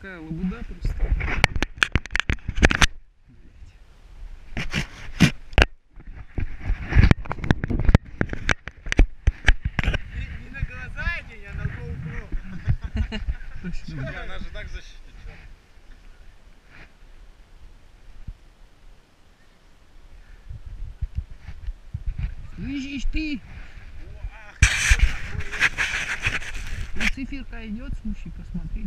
такая лабуда просто. Не на глаза иди, а на GoPro. Точно. Она же так защитит. Слышишь ты? Циферка идет, слушай, посмотри.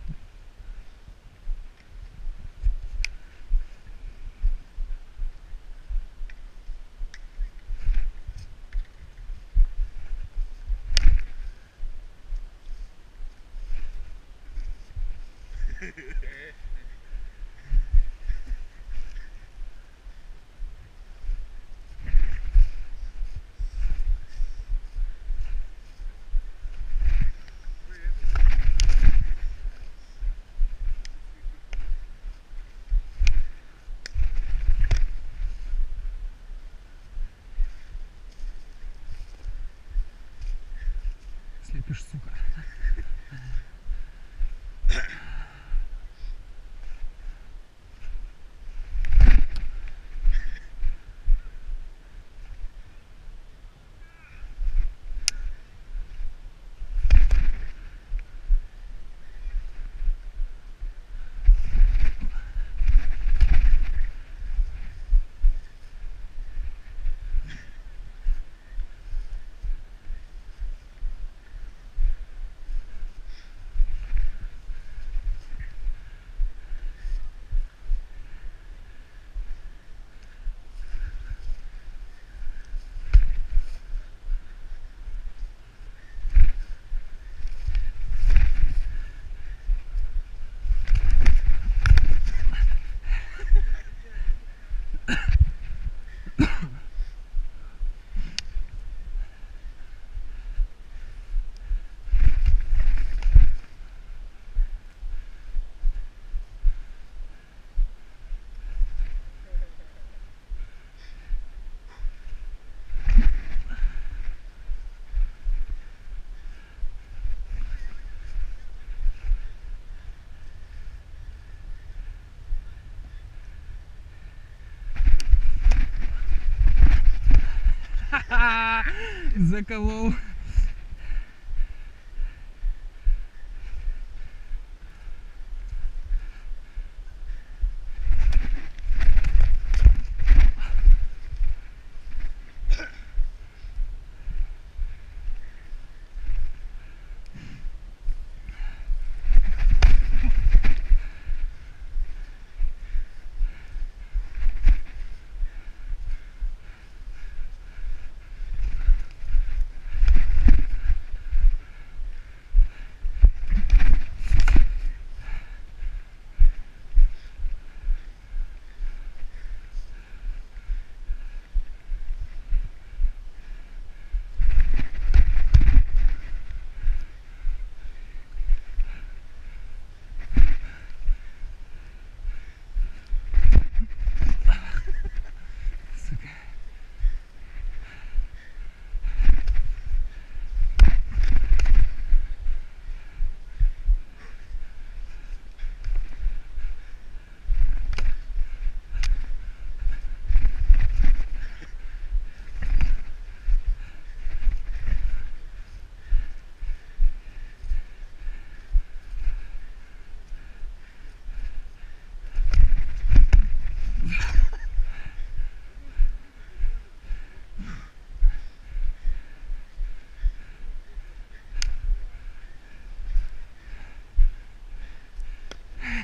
Слепишь, сука. Заколол.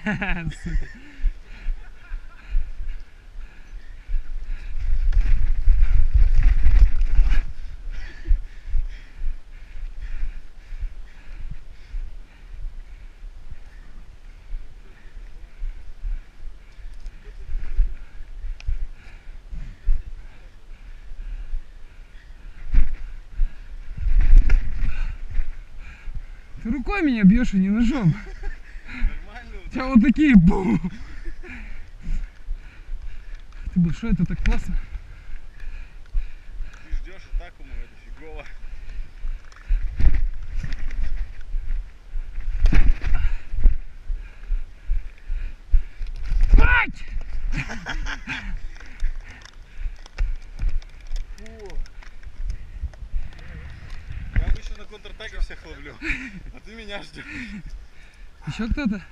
Ты рукой меня бьешь, а не ножом. Хотя вот такие бум. Ты большой, это так классно. Ты ждешь атаку, но это фигово. Я обычно на контратаке всех ловлю, а ты меня ждешь. Еще кто-то?